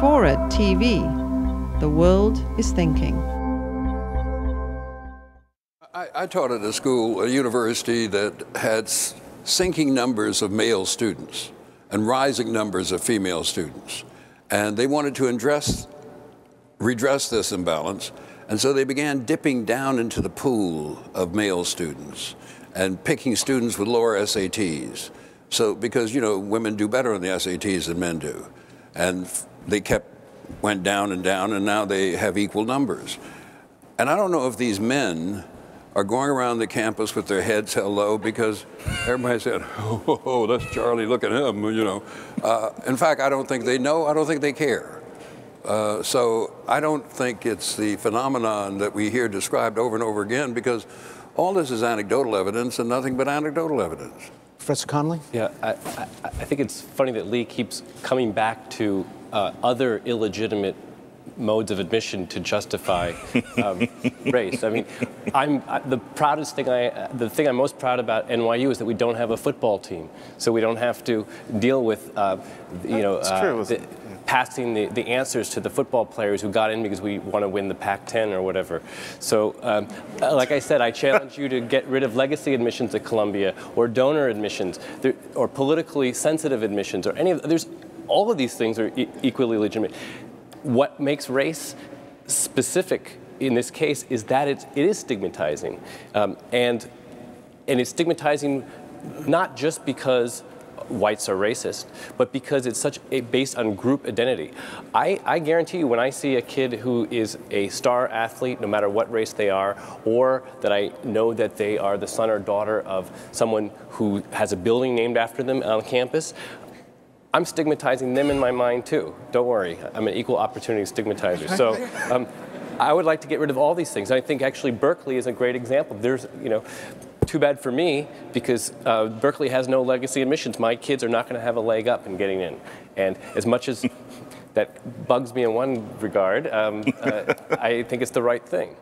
Forward TV. The world is thinking. I, I taught at a school, a university that had sinking numbers of male students and rising numbers of female students. And they wanted to address, redress this imbalance. And so they began dipping down into the pool of male students and picking students with lower SATs. So, because, you know, women do better on the SATs than men do. And they kept, went down and down, and now they have equal numbers. And I don't know if these men are going around the campus with their heads held low because everybody said, oh, oh, that's Charlie, look at him, you know. Uh, in fact, I don't think they know, I don't think they care. Uh, so I don't think it's the phenomenon that we hear described over and over again because all this is anecdotal evidence and nothing but anecdotal evidence. Professor Conley? Yeah, I, I, I think it's funny that Lee keeps coming back to uh, other illegitimate modes of admission to justify um, race. I mean, I'm I, the proudest thing I, the thing I'm most proud about NYU is that we don't have a football team, so we don't have to deal with, uh, you know, uh, the, passing the, the answers to the football players who got in because we want to win the Pac-10 or whatever. So, um, like I said, I challenge you to get rid of legacy admissions at Columbia or donor admissions there, or politically sensitive admissions or any of there's all of these things are e equally legitimate what makes race specific in this case is that it, it is stigmatizing. Um, and, and it's stigmatizing not just because whites are racist, but because it's such a based on group identity. I, I, guarantee you, when I see a kid who is a star athlete, no matter what race they are, or that I know that they are the son or daughter of someone who has a building named after them on campus, I'm stigmatizing them in my mind too. Don't worry, I'm an equal opportunity stigmatizer. So um, I would like to get rid of all these things. I think actually Berkeley is a great example. There's, you know, too bad for me because uh, Berkeley has no legacy admissions. My kids are not going to have a leg up in getting in. And as much as that bugs me in one regard, um, uh, I think it's the right thing.